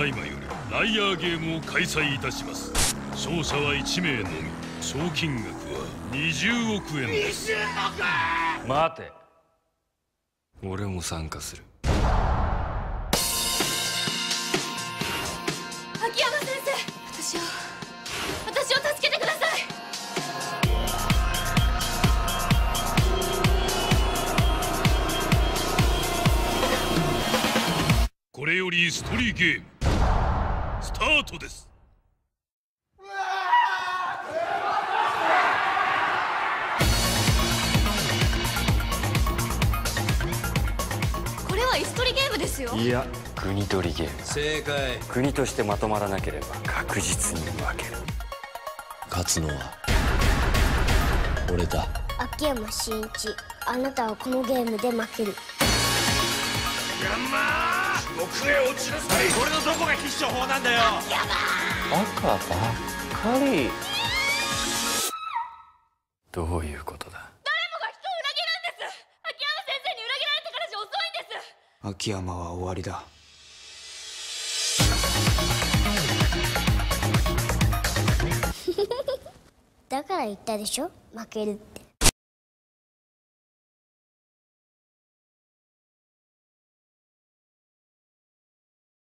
ァイヤーゲームを開催いたします。勝者は1名のみ。賞金額は20億円です。待て。俺も参加する。秋山先生私を私を助けてください！これよりストーリーゲームスタートです。これは椅子取りゲームですよ。いや国取りゲーム。正解。国としてまとまらなければ確実に負ける。勝つのは俺だ。秋山真一あなたはこのゲームで負ける俺のどこが必勝法なんだよ。赤ばっかり。どういうことだ？誰もが人を裏切るんです。秋山先生に裏切られてからじゃ遅いんです。秋山は終わりだ。だから言ったでしょ？負けるって